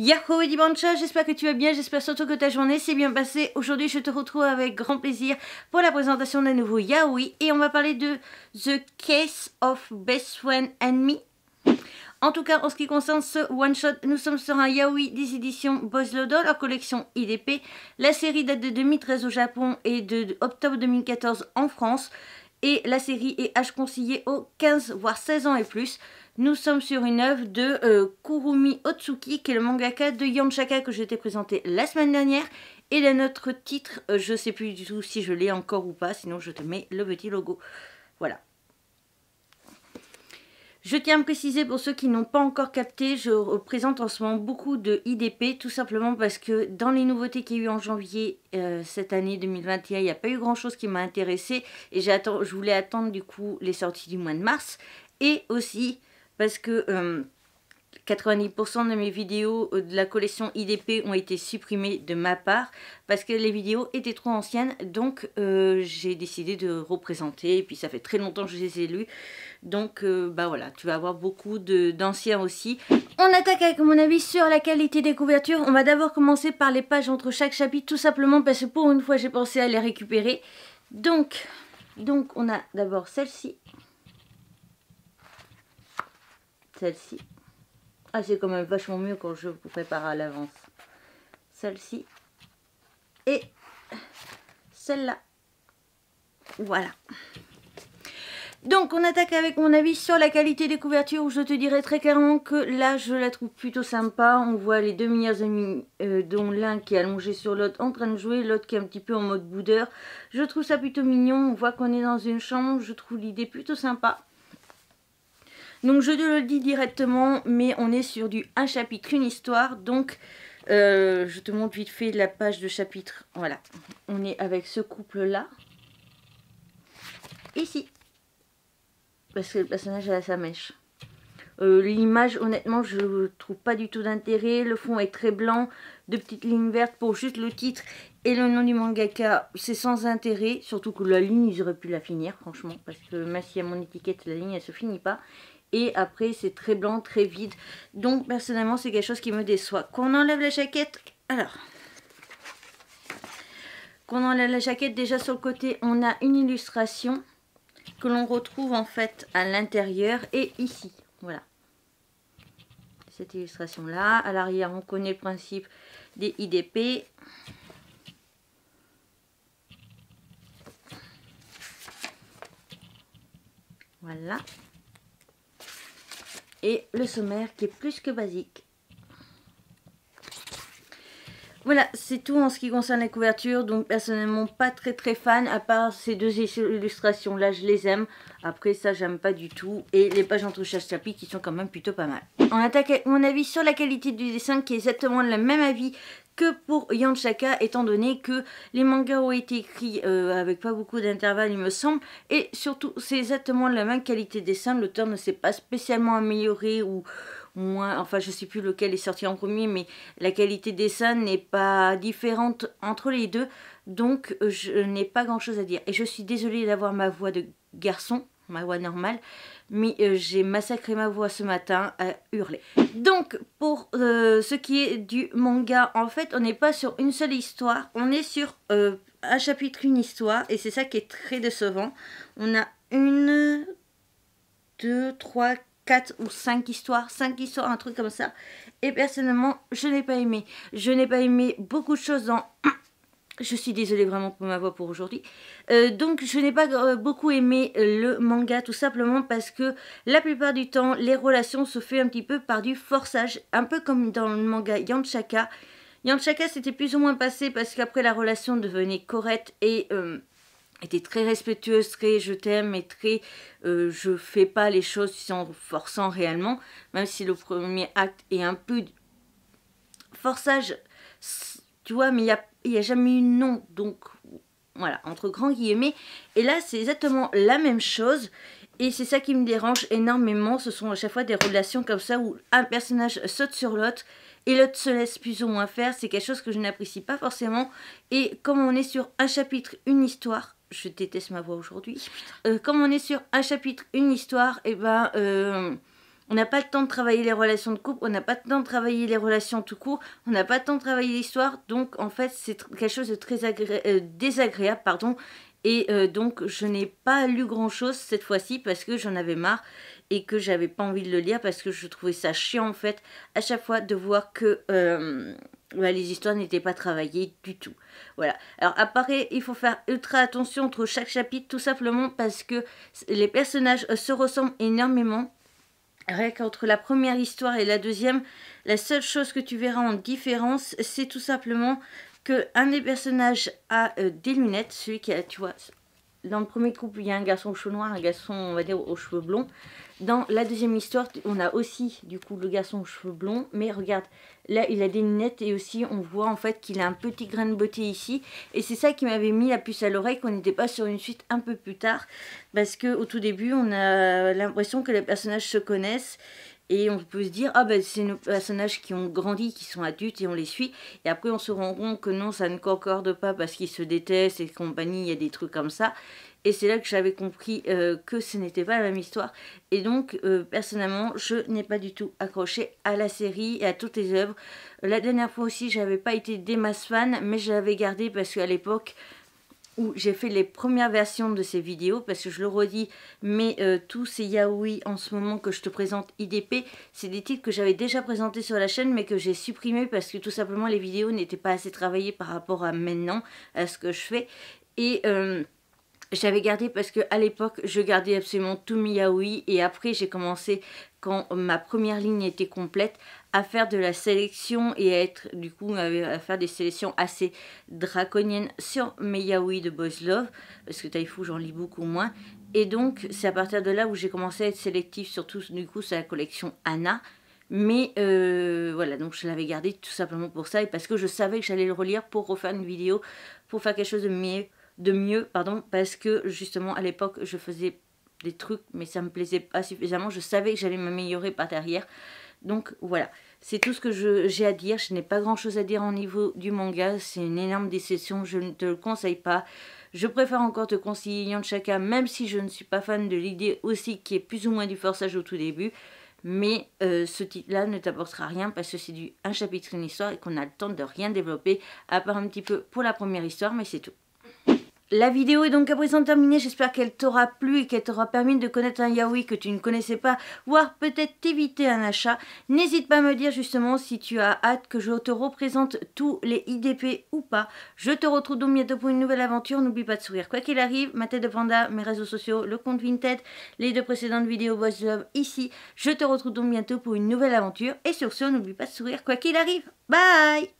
Yahoo Dibancha, j'espère que tu vas bien, j'espère surtout que ta journée s'est bien passée. Aujourd'hui, je te retrouve avec grand plaisir pour la présentation d'un nouveau Yaoi et on va parler de The Case of Best Friend and Me. En tout cas, en ce qui concerne ce one-shot, nous sommes sur un Yaoi des éditions Boys Lodo, leur collection IDP. La série date de 2013 au Japon et de octobre 2014 en France. Et la série est H conseillée aux 15 voire 16 ans et plus. Nous sommes sur une œuvre de euh, Kurumi Otsuki, qui est le mangaka de Yanchaka que je t'ai présenté la semaine dernière. Et là, notre titre, euh, je sais plus du tout si je l'ai encore ou pas, sinon je te mets le petit logo. Voilà. Je tiens à préciser pour ceux qui n'ont pas encore capté, je présente en ce moment beaucoup de IDP, tout simplement parce que dans les nouveautés qu'il y a eu en janvier euh, cette année 2021, il n'y a pas eu grand chose qui m'a intéressé et je voulais attendre du coup les sorties du mois de mars. Et aussi parce que 90% euh, de mes vidéos euh, de la collection IDP ont été supprimées de ma part parce que les vidéos étaient trop anciennes. Donc euh, j'ai décidé de représenter et puis ça fait très longtemps que je les ai lues. Donc bah voilà tu vas avoir beaucoup d'anciens aussi. On attaque avec mon avis sur la qualité des couvertures. On va d'abord commencer par les pages entre chaque chapitre tout simplement parce que pour une fois j'ai pensé à les récupérer. Donc donc on a d'abord celle-ci celle-ci. Ah, c'est quand même vachement mieux quand je vous prépare à l'avance. Celle-ci. Et celle-là. Voilà. Donc on attaque avec mon avis sur la qualité des couvertures où je te dirais très clairement que là je la trouve plutôt sympa. On voit les deux meilleurs amis euh, dont l'un qui est allongé sur l'autre en train de jouer, l'autre qui est un petit peu en mode boudeur. Je trouve ça plutôt mignon. On voit qu'on est dans une chambre. Je trouve l'idée plutôt sympa. Donc je le dis directement, mais on est sur du un chapitre, une histoire. Donc euh, je te montre vite fait la page de chapitre. Voilà, on est avec ce couple-là. Ici. Parce que le personnage a sa mèche. Euh, l'image, honnêtement, je ne trouve pas du tout d'intérêt. Le fond est très blanc, de petites lignes vertes pour juste le titre et le nom du mangaka. C'est sans intérêt, surtout que la ligne, ils auraient pu la finir, franchement. Parce que même si à mon étiquette, la ligne, elle se finit pas. Et après, c'est très blanc, très vide. Donc, personnellement, c'est quelque chose qui me déçoit. Qu'on enlève la jaquette. Alors. Qu'on enlève la jaquette, déjà sur le côté, on a une illustration que l'on retrouve en fait à l'intérieur et ici. Voilà. Cette illustration-là. À l'arrière, on connaît le principe des IDP. Voilà et le sommaire qui est plus que basique. Voilà, c'est tout en ce qui concerne la couverture. Donc personnellement, pas très très fan, à part ces deux illustrations là, je les aime. Après ça, j'aime pas du tout. Et les pages entre chaque chapitre qui sont quand même plutôt pas mal. On attaque mon avis sur la qualité du dessin qui est exactement le même avis que pour Yanchaka, étant donné que les mangas ont été écrits euh, avec pas beaucoup d'intervalle, il me semble, et surtout, c'est exactement la même qualité de dessin, l'auteur ne s'est pas spécialement amélioré ou enfin je sais plus lequel est sorti en premier, mais la qualité de dessin n'est pas différente entre les deux, donc je n'ai pas grand chose à dire. Et je suis désolée d'avoir ma voix de garçon, ma voix normale, mais euh, j'ai massacré ma voix ce matin à hurler. Donc, pour euh, ce qui est du manga, en fait, on n'est pas sur une seule histoire, on est sur euh, un chapitre, une histoire, et c'est ça qui est très décevant. On a une, deux, trois, quatre ou cinq histoires, cinq histoires, un truc comme ça. Et personnellement, je n'ai pas aimé. Je n'ai pas aimé beaucoup de choses dans je suis désolée vraiment pour ma voix pour aujourd'hui. Euh, donc je n'ai pas euh, beaucoup aimé euh, le manga tout simplement parce que la plupart du temps les relations se font un petit peu par du forçage. Un peu comme dans le manga Yanchaka. Yanchaka c'était plus ou moins passé parce qu'après la relation devenait correcte et était très respectueuse, très je t'aime et très je fais pas les choses sans forçant réellement. Même si le premier acte est un peu forçage tu vois, mais il n'y a, y a jamais eu non. Donc, voilà, entre grands guillemets. Et là, c'est exactement la même chose. Et c'est ça qui me dérange énormément. Ce sont à chaque fois des relations comme ça où un personnage saute sur l'autre et l'autre se laisse plus ou moins faire. C'est quelque chose que je n'apprécie pas forcément. Et comme on est sur un chapitre, une histoire, je déteste ma voix aujourd'hui. Euh, comme on est sur un chapitre, une histoire, et eh ben... Euh, on n'a pas le temps de travailler les relations de couple, on n'a pas le temps de travailler les relations tout court, on n'a pas le temps de travailler l'histoire, donc en fait c'est quelque chose de très euh, désagréable, pardon, et donc je n'ai pas lu grand chose cette fois-ci parce que j'en avais marre et que j'avais pas envie de le lire parce que je trouvais ça chiant en fait à chaque fois de voir que euh, les histoires n'étaient pas travaillées du tout. Voilà. Alors apparaît, il faut faire ultra attention entre chaque chapitre tout simplement parce que les personnages se ressemblent énormément Rien qu'entre la première histoire et la deuxième, la seule chose que tu verras en différence, c'est tout simplement que un des personnages a euh, des lunettes, celui qui a, tu vois, dans le premier couple, il y a un garçon aux cheveux noirs, un garçon, on va dire, aux cheveux blonds. Dans la deuxième histoire, on a aussi, du coup, le garçon aux cheveux blonds. Mais regarde, là, il a des lunettes et aussi, on voit en fait qu'il a un petit grain de beauté ici. Et c'est ça qui m'avait mis la puce à l'oreille, qu'on n'était pas sur une suite un peu plus tard. Parce que au tout début, on a l'impression que les personnages se connaissent. Et on peut se dire, ah ben c'est nos personnages qui ont grandi, qui sont adultes et on les suit. Et après on se rend compte que non, ça ne concorde pas parce qu'ils se détestent et compagnie, il y a des trucs comme ça. Et c'est là que j'avais compris euh, que ce n'était pas la même histoire. Et donc, euh, personnellement, je n'ai pas du tout accroché à la série et à toutes les œuvres. La dernière fois aussi, j'avais pas été des masses fan, mais je l'avais gardé parce qu'à l'époque, où j'ai fait les premières versions de ces vidéos, parce que je le redis, mais euh, tous ces yaoi en ce moment que je te présente IDP, c'est des titres que j'avais déjà présentés sur la chaîne, mais que j'ai supprimés parce que tout simplement les vidéos n'étaient pas assez travaillées par rapport à maintenant, à ce que je fais. Et... Euh, j'avais gardé parce que à l'époque je gardais absolument tout mes yaoi et après j'ai commencé quand ma première ligne était complète à faire de la sélection et à être du coup à faire des sélections assez draconiennes sur mes yaoi de Boys Love parce que Taifu j'en lis beaucoup moins. Et donc c'est à partir de là où j'ai commencé à être sélectif surtout du coup c'est la collection Anna. Mais euh, voilà donc je l'avais gardé tout simplement pour ça et parce que je savais que j'allais le relire pour refaire une vidéo pour faire quelque chose de mieux de mieux pardon parce que justement à l'époque je faisais des trucs mais ça me plaisait pas suffisamment. Je savais que j'allais m'améliorer par derrière donc voilà, c'est tout ce que j'ai à dire. Je n'ai pas grand chose à dire au niveau du manga. C'est une énorme déception, je ne te le conseille pas. Je préfère encore te conseiller Yan Chaka, même si je ne suis pas fan de l'idée aussi qui est plus ou moins du forçage au tout début. Mais euh, ce titre-là ne t'apportera rien parce que c'est du un chapitre, une histoire et qu'on a le temps de rien développer, à part un petit peu pour la première histoire, mais c'est tout. La vidéo est donc à présent terminée, j'espère qu'elle t'aura plu et qu'elle t'aura permis de connaître un yaoi que tu ne connaissais pas, voire peut-être t'éviter un achat. N'hésite pas à me dire justement si tu as hâte que je te représente tous les IDP ou pas. Je te retrouve donc bientôt pour une nouvelle aventure, n'oublie pas de sourire quoi qu'il arrive, ma tête de panda, mes réseaux sociaux, le compte Vinted, les deux précédentes vidéos Boss Love ici. Je te retrouve donc bientôt pour une nouvelle aventure et sur ce, n'oublie pas de sourire quoi qu'il arrive. Bye